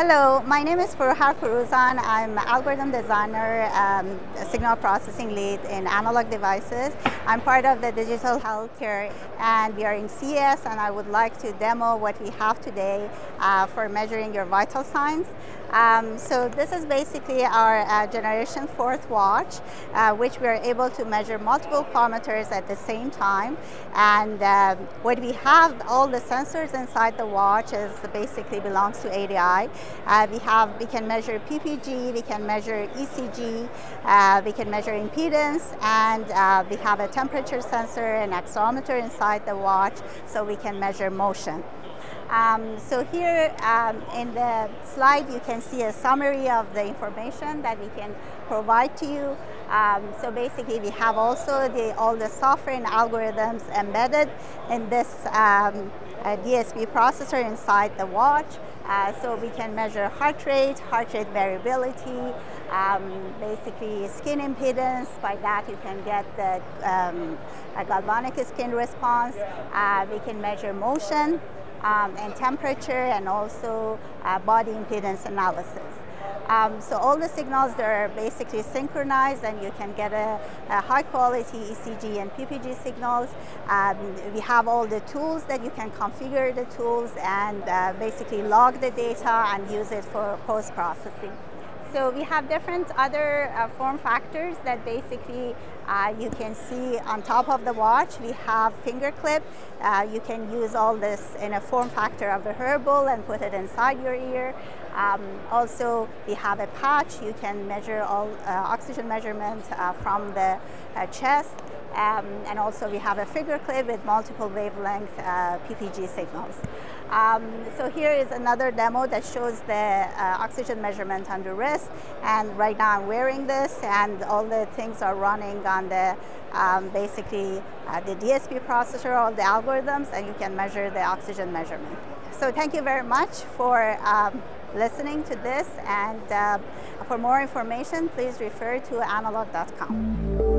Hello, my name is Furuhar Furuzan. I'm algorithm designer, um, signal processing lead in analog devices. I'm part of the digital healthcare and we are in CES and I would like to demo what we have today uh, for measuring your vital signs. Um, so this is basically our uh, generation fourth watch, uh, which we are able to measure multiple parameters at the same time. And uh, what we have, all the sensors inside the watch is basically belongs to ADI. Uh, we have, we can measure PPG, we can measure ECG, uh, we can measure impedance, and uh, we have a temperature sensor and accelerometer inside the watch, so we can measure motion. Um, so here um, in the slide you can see a summary of the information that we can provide to you. Um, so basically we have also the, all the software and algorithms embedded in this um, uh, DSP processor inside the watch. Uh, so we can measure heart rate, heart rate variability, um, basically skin impedance. By that you can get the um, galvanic skin response. Uh, we can measure motion um, and temperature and also uh, body impedance analysis. Um, so all the signals are basically synchronized and you can get a, a high quality ECG and PPG signals. Um, we have all the tools that you can configure the tools and uh, basically log the data and use it for post processing. So we have different other uh, form factors that basically uh, you can see on top of the watch. We have finger clip. Uh, you can use all this in a form factor of a hearable and put it inside your ear. Um, also, we have a patch. You can measure all uh, oxygen measurement uh, from the uh, chest. Um, and also we have a finger clip with multiple wavelength uh, PPG signals. Um, so here is another demo that shows the uh, oxygen measurement the wrist and right now I'm wearing this and all the things are running on the um, basically uh, the DSP processor, all the algorithms and you can measure the oxygen measurement. So thank you very much for um, listening to this and uh, for more information please refer to analog.com.